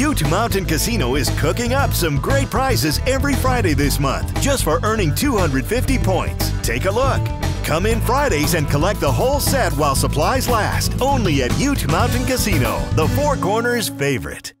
Ute Mountain Casino is cooking up some great prizes every Friday this month just for earning 250 points. Take a look. Come in Fridays and collect the whole set while supplies last. Only at Ute Mountain Casino, the Four Corners favorite.